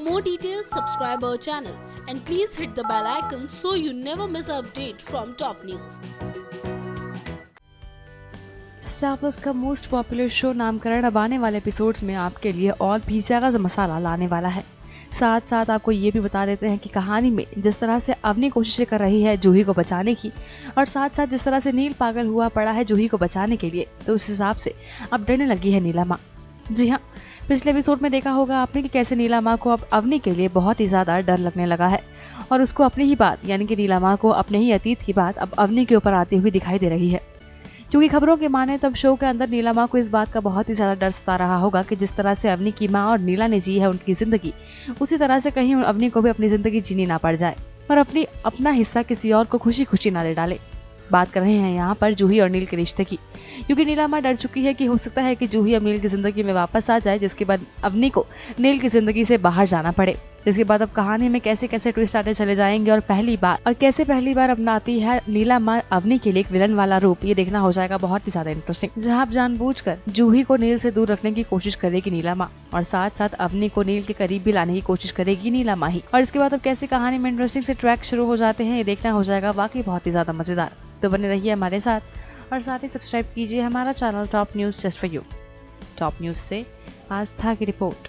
More details, subscribe our channel and please hit the bell icon so you never miss an update from top news. Star Plus का most popular show Naamkaran अब आने वाले episodes में आपके लिए और भी ज़्यादा मसाला लाने वाला है साथ साथ आपको ये भी बता देते हैं कि कहानी में जिस तरह से अवनी कोशिशें कर रही है जूही को बचाने की और साथ साथ जिस तरह से नील पागल हुआ पड़ा है जूही को बचाने के लिए तो उस हिसाब से अब डरने लगी है नीला माँ जी हाँ पिछले एपिसोड में देखा होगा आपने कि कैसे नीला माँ को अब अवनी के लिए बहुत ही ज़्यादा डर लगने लगा है। और उसको अपनी ही बात, यानी कि नीला माँ को अपने ही अतीत की बात अब अवनी के ऊपर आती हुई दिखाई दे रही है। क्योंकि खबरों के माने तब शो के अंदर नीला माँ को इस बात का बहुत ही ज़्यादा डर सता रहा होगा कि जिस तरह से अवनी की माँ और नीला ने जी है उनकी ज़िंदगी, उसी तरह से कहीं अवनी को भी अपनी ज़िंदगी जीनी ना पड़ जाए और अपनी, अपना हिस्सा किसी और को खुशी खुशी ना दे डाले। बात कर रहे हैं यहाँ पर जूही और नील के रिश्ते की। क्योंकि नीलामा डर चुकी है कि हो सकता है कि जूही अब नील की ज़िंदगी में वापस आ जाए, जिसके बाद अवनी को नील की ज़िंदगी से बाहर जाना पड़े। जिसके बाद अब कहानी में कैसे कैसे ट्विस्ट आते चले जाएँगे और पहली बार, और कैसे पहली बार अपनाती है नीला माँ अवनी के लिए एक विलन वाला रूप, ये देखना हो जाएगा बहुत ही ज़्यादा इंटरेस्टिंग जहाँ आप जानबूझकर जूही को नील से दूर रखने की कोशिश करेगी नीला माँ, और साथ साथ अवनी को नील के करीब भी लाने की कोशिश करेगी नीला माँ ही। और इसके बाद अब कैसे कहानी में इंटरेस्टिंग से ट्रैक शुरू हो जाते हैं, ये देखना हो जाएगा वाकई बहुत ही ज़्यादा मज़ेदार। तो बने रहिए हमारे साथ, और साथ ही सब्सक्राइब कीजिए हमारा channel top news just for you top news से आस्था की report